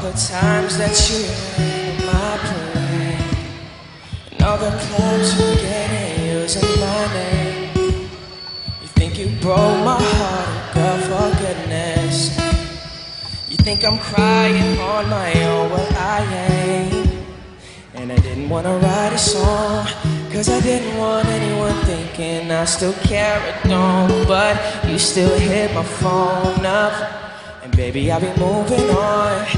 the times that you in my parade, and all the clubs you get in using my name. You think you broke my heart, girl, for goodness. You think I'm crying on my own, well I ain't. And I didn't wanna write a song, cause I didn't want anyone thinking I still care or don't. But you still hit my phone up, and baby, I'll be moving on.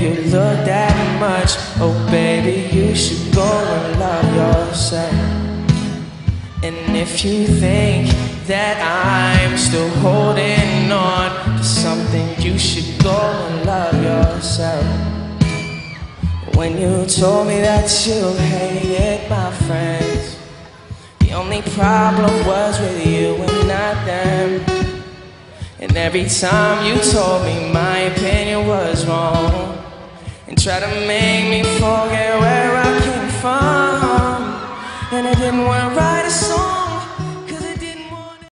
you look that much, oh baby, you should go and love yourself. And if you think that I'm still holding on to something, you should go and love yourself. When you told me that you hated my friends, the only problem was with you and not them. And every time you told me my opinion was wrong, and try to make me forget where I came from, and I didn't want to write a song.